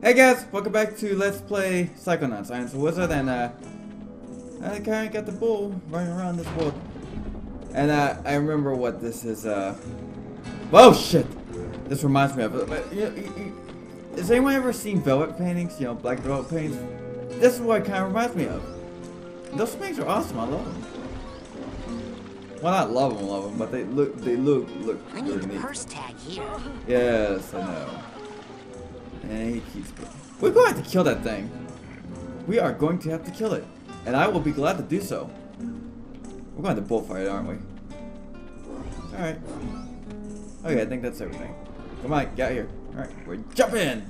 Hey guys, welcome back to Let's Play Psychonauts. I am the wizard and uh, I kinda got the bull running around this world. And uh, I remember what this is uh... Oh shit! This reminds me of it. But, you, you, you, has anyone ever seen velvet paintings? You know, black velvet paintings? This is what it kinda reminds me of. Those paintings are awesome, I love them. Well, not love them, love them, but they look, they look, look I need the neat. purse tag here. Yes, I know. And he keeps. We're going to have to kill that thing. We are going to have to kill it. And I will be glad to do so. We're going to bullfight, aren't we? Alright. Okay, I think that's everything. Come on, get here. Alright, we're jumping!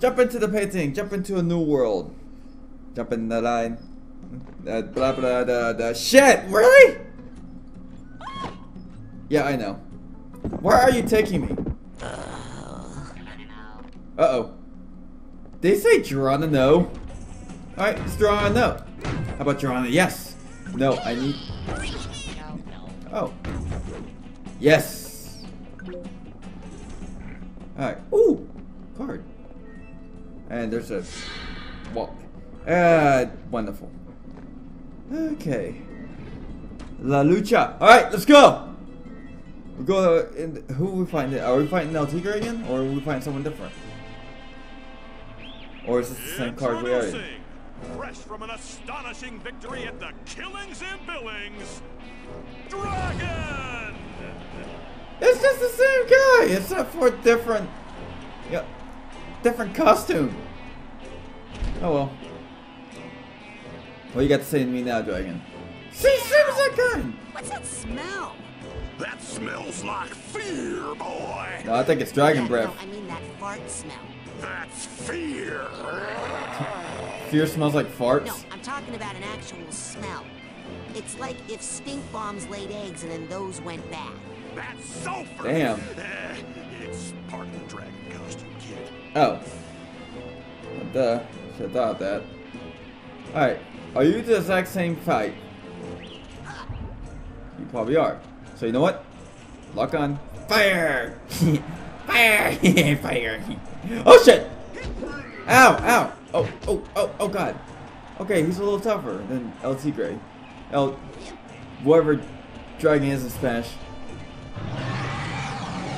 Jump into the painting! Jump into a new world! Jump in the line. Uh, blah blah blah blah. Shit! Really? Yeah, I know. Where are you taking me? Uh-oh. They say Geronimo. No. Alright, draw a no. How about Geronimo? Yes. No, I need... Oh. Yes. Alright. Ooh! Card. And there's a... Walk. Ah, wonderful. Okay. La Lucha. Alright, let's go! We go in. Who we find? Are we fighting El Tigre again, or are we fighting someone different? Or is this the same card we already? Introducing, fresh from an astonishing victory at the Killings and Billings, Dragon! It's just the same guy, except for a different, yeah, different costume. Oh well. What you got to say to me now, Dragon? See, same as that guy. What's that smell? That smells like fear, boy! No, I think it's dragon Yeah, breath. No, I mean that fart smell. That's fear! Fear smells like farts. No, I'm talking about an actual smell. It's like if stink bombs laid eggs and then those went bad. That's sulfur! Damn. Eh, it's part of the dragon costume, kid. Oh. Duh. Should have thought of that. Alright. Are you the exact same fight? You probably are. So you know what? Lock on. Fire! Fire! Fire! Oh shit! Ow! Ow! Oh, oh, oh, oh god. Okay, he's a little tougher than El Tigre. El... Whatever dragon is in Spanish.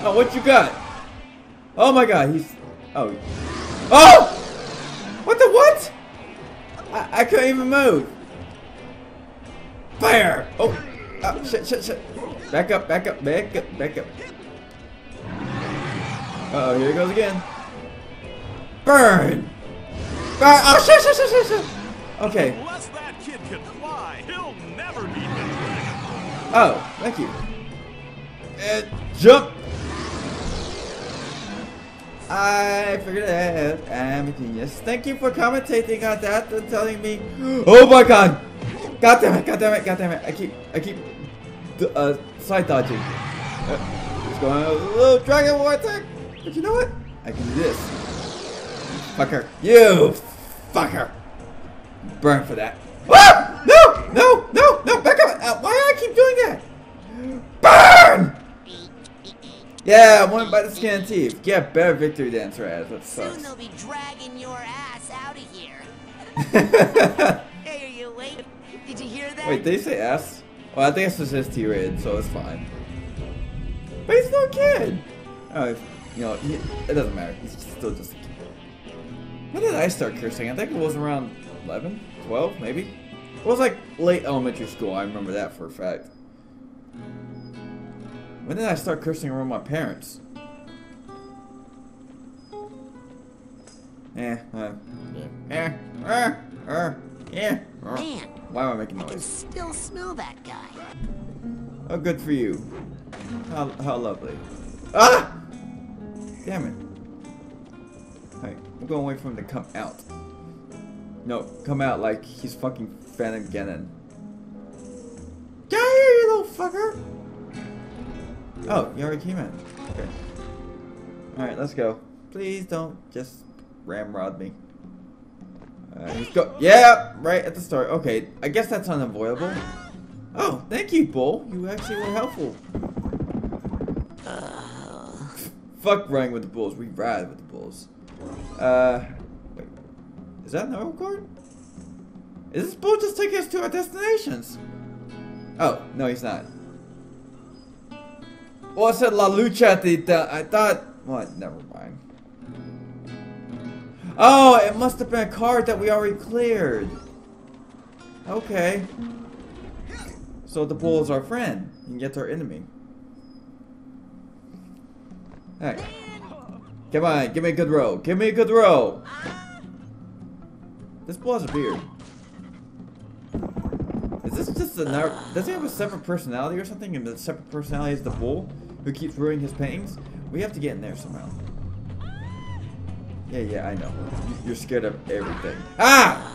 Oh, what you got? Oh my god, he's... Oh. Oh! What the what? I, I couldn't even move. Fire! Oh! oh shit, shit, shit. Back up, back up, back up, back up. Uh oh, here he goes again. Burn! Burn! Oh shit, shit, shit, shit, shit. Okay. Unless that kid can fly, he'll never the! Oh, thank you. And jump! I figured out. I'm a genius. Thank you for commentating on that and telling me. Oh my god! God damn it! God damn it! God damn it! I keep, I keep, d- uh, side dodging. Uh, just going a little dragon war attack. But you know what? I can do this. Fucker! You fucker! Burn for that. Ah! No! No! No! No! Back up! Uh, why do I keep doing that? Burn! Yeah, I won by the skin teeth. Get better victory dance, Raz. That sucks. Soon they'll be dragging your ass out of here. Hey, are you awake? Did you hear that? Wait, did he say S? Well, I think it's just his T-rated, so it's fine. But he's still a kid. Oh, you know, he, it doesn't matter. He's still just. When did I start cursing? I think it was around 11, 12, maybe? It was like late elementary school. I remember that for a fact. When did I start cursing around my parents? Eh, uh, yeah, eh, uh, yeah. uh. Man, Why am I making noise? I can noise? still smell that guy. Oh, good for you. How, how lovely. Ah! Damn it. I'm going for him to come out. No, come out like he's fucking Phantom Ganon. Get here, you little fucker! Oh, you already came in. Okay. Alright, let's go. Please don't just ramrod me. Uh, let's go. Yeah, right at the start. Okay, I guess that's unavoidable. Oh, thank you, Bull. You actually were helpful. Fuck running with the bulls. We ride with the bulls. Uh, wait. Is that an arrow card? Is this boat just taking us to our destinations? Oh, no, he's not. Well, it said La Lucha at the, the I thought, what, never mind. Oh, it must have been a card that we already cleared. Okay. So the bull is our friend, and yet our enemy. Alright. Come on, give me a good roll. Give me a good roll. This bull has a beard. Is this just another... Does he have a separate personality or something? And the separate personality is the bull who keeps ruining his paintings? We have to get in there somehow. Yeah, yeah, I know. You're scared of everything. Ah!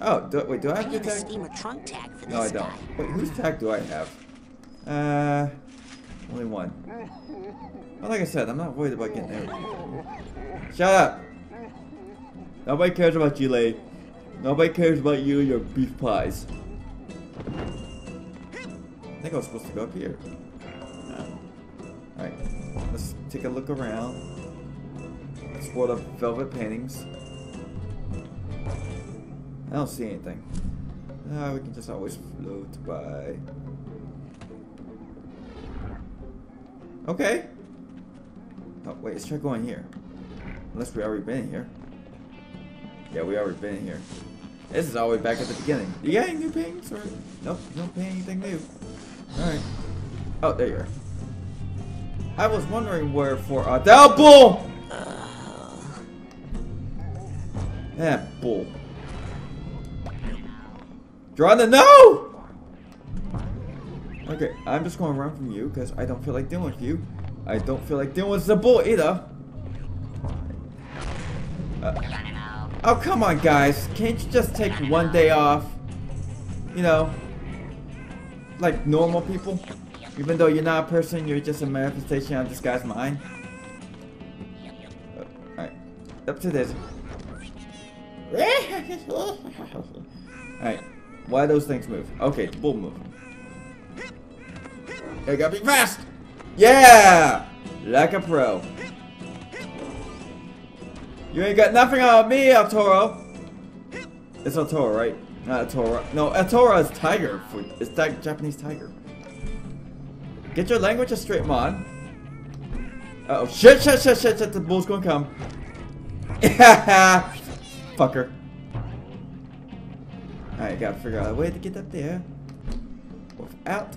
Oh, do, wait, do I have to a tag? steamer trunk tag for this No, I don't. Wait, whose tag do I have? Uh, only one. Well, like I said, I'm not worried about getting everything. Shut up! Nobody cares about you, Lay. Nobody cares about you your beef pies. I think I was supposed to go up here. Alright, let's take a look around. Explore the velvet paintings. I don't see anything. Ah, we can just always float by. Okay. Oh, wait, let's try going here. Unless we already been here. Yeah, we already been here. This is all the way back at the beginning. You got any new pings? Or... Nope, don't paint anything new. Alright. Oh, there you are. I was wondering where for uh, that bull! That bull. Draw the no! Okay, I'm just going to run from you because I don't feel like dealing with you. I don't feel like dealing with the bull either. Uh, oh, come on, guys. Can't you just take one day off? You know, like normal people? Even though you're not a person, you're just a manifestation of this guy's mind. Uh, Alright, up to this. Alright, why those things move? Okay, the bull move. I gotta be fast! Yeah! Like a pro. You ain't got nothing on me, El Toro. It's El Toro, right? Not El Toro. No, El Toro is tiger. For, it's that Japanese tiger. Get your language straight, Mon. Uh oh, shit, shit, shit, shit, shit, the bull's gonna come. Fucker. Alright, gotta figure out a way to get up there without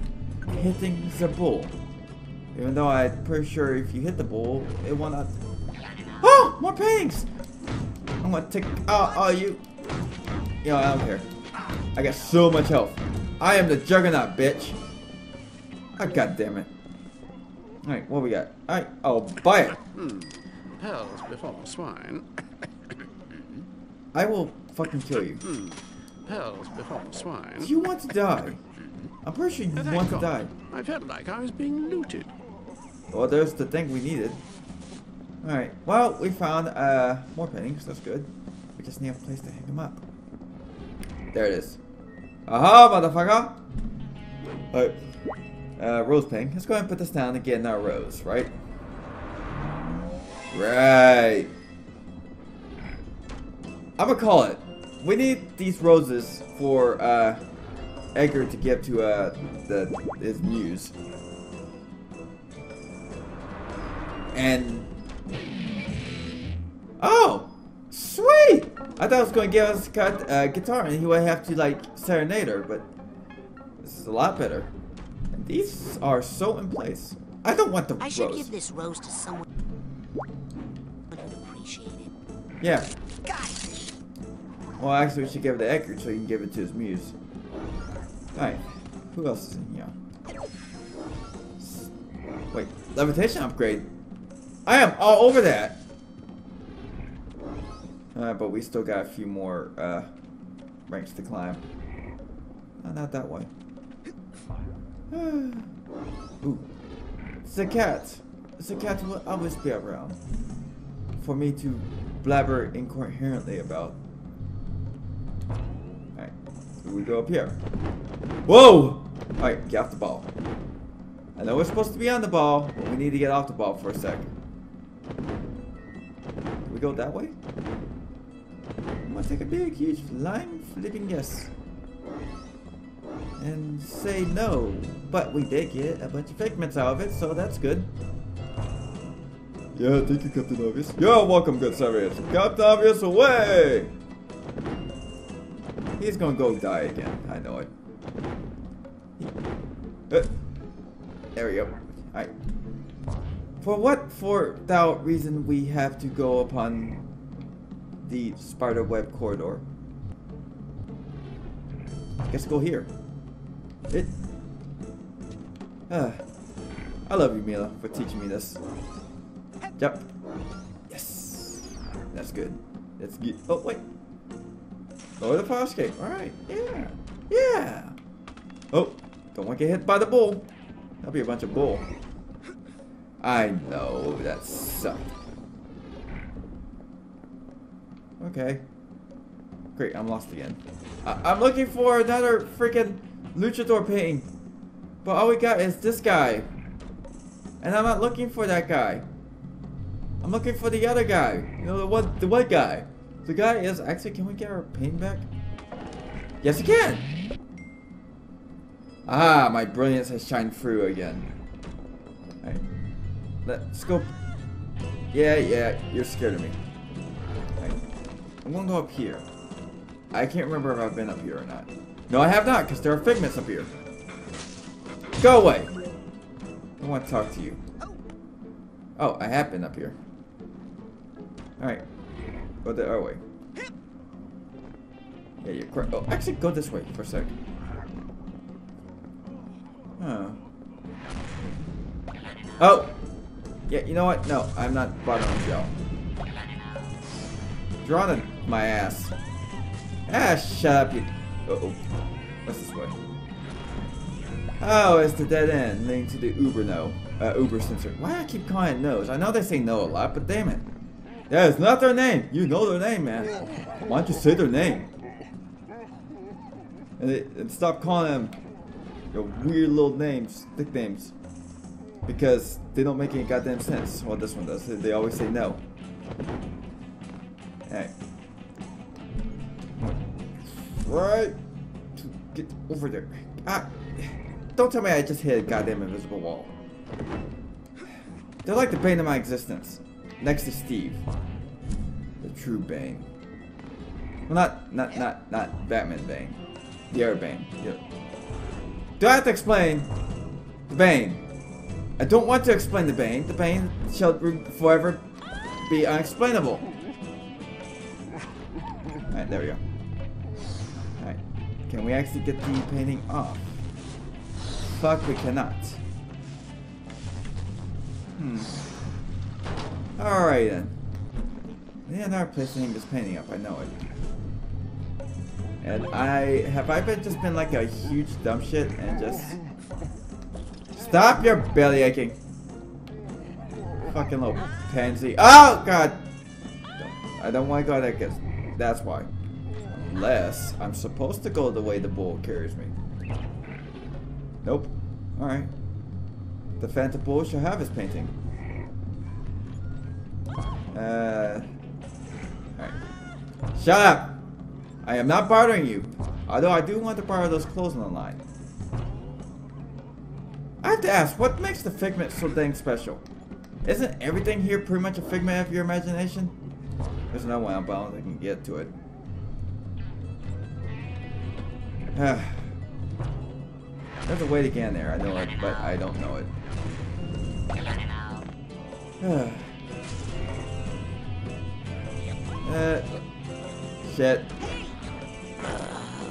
hitting the bull. Even though I'm pretty sure if you hit the bull, it will not. Oh, ah! more paintings! I'm gonna take ah, ah, out all you. You know, I don't care. I got so much health. I am the juggernaut, bitch. Oh, god damn it. Alright, what we got? Alright, I'll buy it. Hmm, Pearls before swine. I will fucking kill you. Hmm, Pearls before swine. Do you want to die? I'm pretty sure you Thank want to God. die. I felt like I was being looted. Well, there's the thing we needed. Alright, well, we found uh, more paintings. That's good. We just need a place to hang them up. There it is. Aha, motherfucker! Alright. Uh, rose painting. Let's go ahead and put this down and get in our rose, right? Right. I'm gonna call it. We need these roses for uh, Edgar to give to uh, the his muse. And oh, sweet! I thought it was going to give us a cut, uh, guitar, and he would have to like serenade her, but this is a lot better. And these are so in place. I don't want the I should rose. give this rose to someone who'd appreciate it. Yeah. Well, actually, we should give it to Edgar so he can give it to his muse. Alright. Who else is in here? Wait, levitation upgrade. I am all over that. Uh, but we still got a few more uh, ranks to climb. Uh, not that way. Ooh. It's a cat. It's a cat will always be around. For me to blabber incoherently about. We go up here. Whoa! Alright, get off the ball. I know we're supposed to be on the ball, but we need to get off the ball for a sec. We go that way? I'm gonna take a big, huge, flying, flipping guess. And say no. But we did get a bunch of figments out of it, so that's good. Yeah, thank you, Captain Obvious. You're welcome, good Sirius. Captain Obvious, away! He's gonna go die again. I know it. Uh, there we go. Alright. For what for thou reason we have to go upon the spider web corridor? Guess go here. It. Ah. I love you, Milla, for teaching me this. Yep. Yes. That's good. That's good. Oh, wait. Lower the escape. Alright. Yeah. Yeah. Oh. Don't want to get hit by the bull. That'll be a bunch of bull. I know. That sucked. Okay. Great. I'm lost again. I I'm looking for another freaking luchador painting. But all we got is this guy. And I'm not looking for that guy. I'm looking for the other guy. You know, the one, the white guy. The guy is actually. Can we get our paint back? Yes, we can. Ah, my brilliance has shined through again. Alright. Let's go. Yeah, yeah, you're scared of me. I'm gonna go up here. I can't remember if I've been up here or not. No, I have not, because there are figments up here. Go away! I want to talk to you. Oh, I have been up here. Alright. Go the other way. Yeah, you're correct. Oh, actually, go this way for a sec. Huh. Oh! Yeah, you know what? No, I'm not bothering Joe. Drawn in my ass. Ah, shut up, you. Uh oh. What's this way? Oh, it's the dead end leading to the Uber no. Uh, Uber sensor. Why do I keep calling it nose? I know they say no a lot, but damn it. Yeah, it's not their name. You know their name, man. Why don't you say their name? And, it, and stop calling them your weird little names, nicknames. Because they don't make any goddamn sense. Well, this one does. They always say no. Hey. Right to get over there. Ah, don't tell me I just hit a goddamn invisible wall. They're like the bane of my existence. Next to Steve. The true Bane. Well, not, not, not, not Batman Bane. The other Bane. Yeah. Do I have to explain the Bane? I don't want to explain the Bane. The Bane shall forever be unexplainable. Alright, there we go. Alright. Can we actually get the painting off? Fuck, we cannot. Hmm. Alright then. Yeah, place name is painting up, I know it. And I have I been just been like a huge dumb shit and just Stop your belly aching. Fucking little pansy. Oh god! I don't want to go that gets that's why. Unless I'm supposed to go the way the bull carries me. Nope. Alright. The Phantom Bull shall have his painting. Uh. Alright. Shut up! I am not bothering you. Although I do want to borrow those clothes on the line. I have to ask, what makes the figment so dang special? Isn't everything here pretty much a figment of your imagination? There's no way I'm bound I can get to it. There's a way to get in there, I know it, but I don't know it. Uh, shit.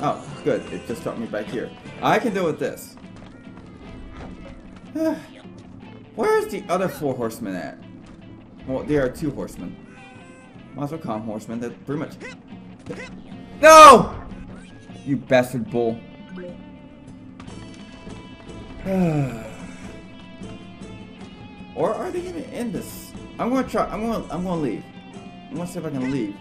Oh, good. It just dropped me back here. I can deal with this. Where's the other four horsemen at? Well, there are two horsemen. Might as well horsemen. That pretty much. No! You bastard bull. or are they gonna end this? I'm gonna try. I'm gonna. I'm gonna leave. I'm gonna see if I can leave.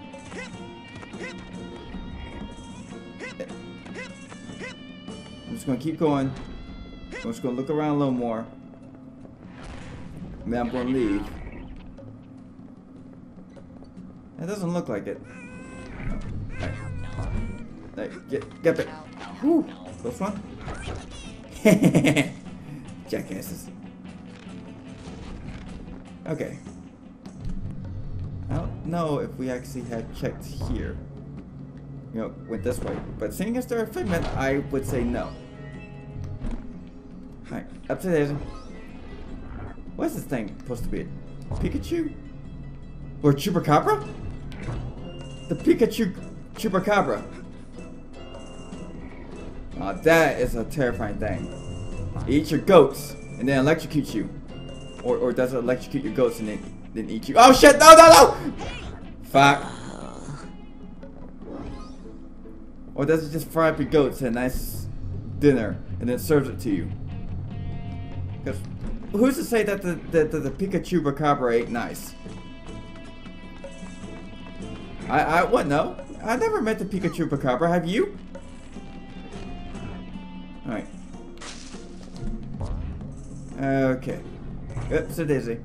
I'm just gonna keep going. I'm just gonna look around a little more. And then I'm gonna leave. It doesn't look like it. Alright. Alright, get, get back. Whew, close one. Jackasses. Okay. Know if we actually had checked here. You know, went this way. But seeing as they're a figment, I would say no. To there. What's this thing supposed to be? Pikachu? Or Chupacabra? The Pikachu Chupacabra. Now that is a terrifying thing. Eat your goats and then electrocute you. Or, or does it electrocute your goats and then, then eat you? Oh shit! No, no, no! Fuck. Or does it just fry up your goats and a nice dinner and then serves it to you? Because who's to say that the, the, the, the Pikachu Bacabra ain't nice? I, I, what, no? I never met the Pikachu Bacabra, have you? Alright. Okay. Oops, a daisy.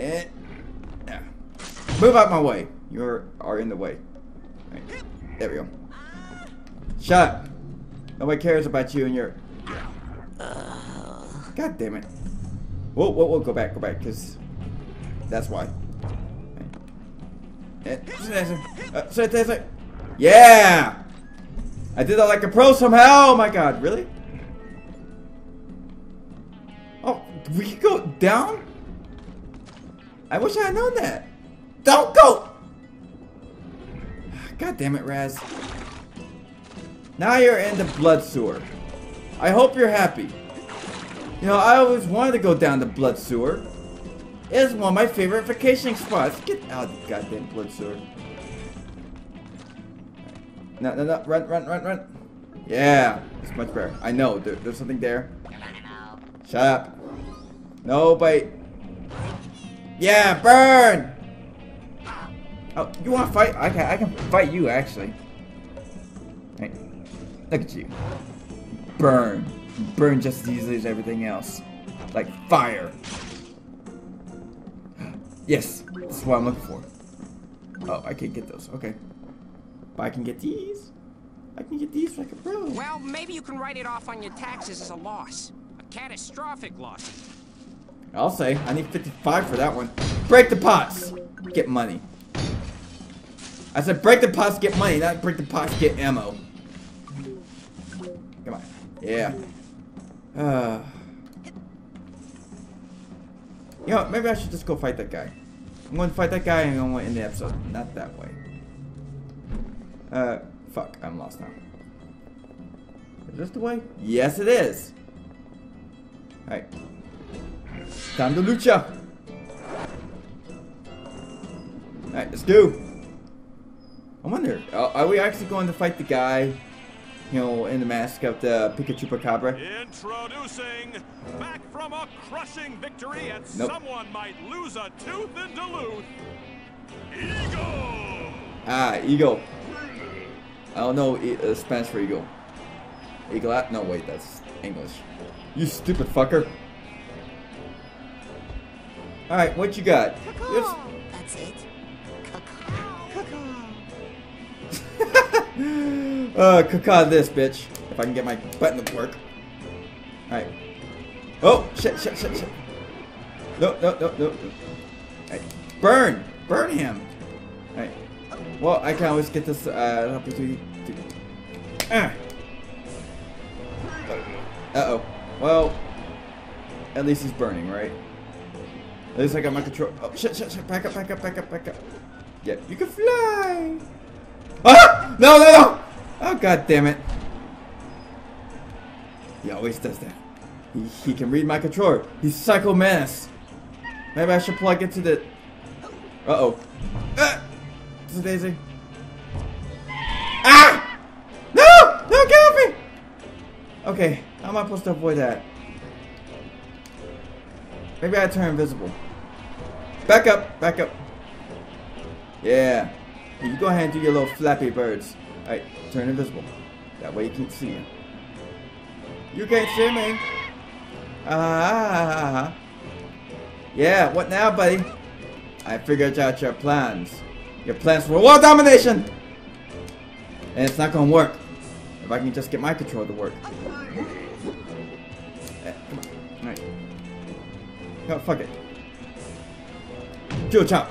Yeah. Move out my way. You are in the way. Right. There we go. Shut up. Nobody cares about you and your... God damn it. Whoa, whoa, whoa, go back, go back, because that's why. Yeah! I did that like a pro somehow! Oh my god, really? Oh, we could go down? I wish I had known that. Don't go! God damn it, Raz. Now you're in the blood sewer. I hope you're happy. You know, I always wanted to go down the blood sewer. It's one of my favorite vacation spots. Get out of the goddamn blood sewer. No, no, no. Run, run, run, run. Yeah, it's much better. I know. There, there's something there. Shut up. No, bite. Yeah, burn! Oh, you want to fight? I can. I can fight you actually. Hey, look at you. Burn, burn just as easily as everything else, like fire. Yes, this is what I'm looking for. Oh, I can't get those. Okay, but I can get these. I can get these like a pro. Well, maybe you can write it off on your taxes as a loss. A catastrophic loss. I'll say. I need 55 for that one. Break the pots. Get money. I said break the pots, get money, not break the pots, get ammo. Come on. Yeah. Uh. You know, maybe I should just go fight that guy. I'm going to fight that guy and I'm going to end the episode. Not that way. Uh, fuck. I'm lost now. Is this the way? Yes, it is. Alright. Time to lucha. Alright, let's go. I wonder, are, are we actually going to fight the guy, you know, in the mask of the Pikachu Chupacabra? Introducing, back from a crushing victory, and Nope. someone might lose a tooth in Duluth. Eagle! Ah, Eagle. I don't know uh, Spanish for Eagle. Eagle? No, wait, that's English. You stupid fucker. Alright, what you got? Yes. That's it. uh, caca this, bitch. If I can get my button to work. Alright. Oh, shit, shit, shit, shit. No, no, no, no. no. Alright. Burn! Burn him! Alright. Well, I can always get this uh, opportunity to... Ah! Uh-oh. Well, at least he's burning, right? At least I got my control. Oh, shit, shit, shit. Back up, back up, back up, back up. Yeah, you can fly! Ah! No, no, no! Oh, god damn it. He always does that. He, he can read my controller. He's Psycho Menace. Maybe I should plug into the... Uh-oh. Ah! This is Daisy. Ah! No! No, get off me! Okay, how am I supposed to avoid that? Maybe I turn invisible. Back up, back up. Yeah. You go ahead and do your little flappy birds. Alright, turn invisible. That way you can't see me. You can't see me. Ah. Yeah, what now, buddy? I figured out your plans. Your plans for world domination! And it's not gonna work. If I can just get my control to work. Fuck it. Jewel chop!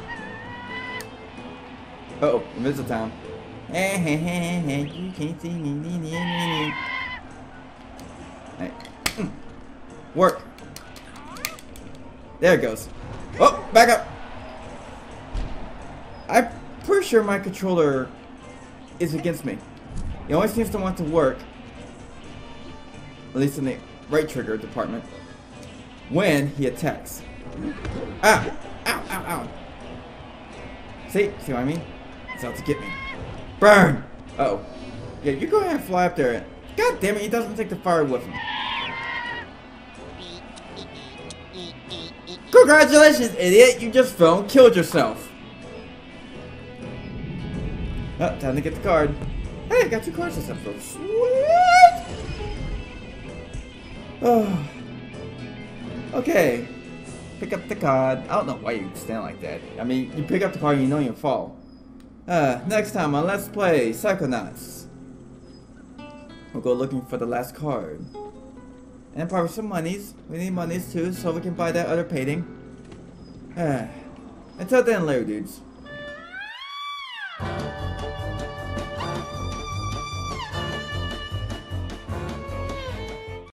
Uh oh, Invisible Town. you can't see me. Hey. Mm. Work. There it goes. Oh, back up. I'm pretty sure my controller is against me. He always seems to want to work, at least in the right trigger department, when he attacks. Ow! Ow, ow, ow. See? See what I mean? It's out to get me. Burn! Uh oh. Yeah, you go ahead and fly up there. God damn it, he doesn't take the fire with him. Congratulations, idiot! You just fell and killed yourself. Oh, time to get the card. Hey, I got two cards this episode. Sweet! Oh. Okay. Pick up the card. I don't know why you stand like that. I mean, you pick up the card, you know you fall. Uh, next time on Let's Play Psychonauts. We'll go looking for the last card. And probably some monies. We need monies too, so we can buy that other painting. Uh, until then, later, dudes.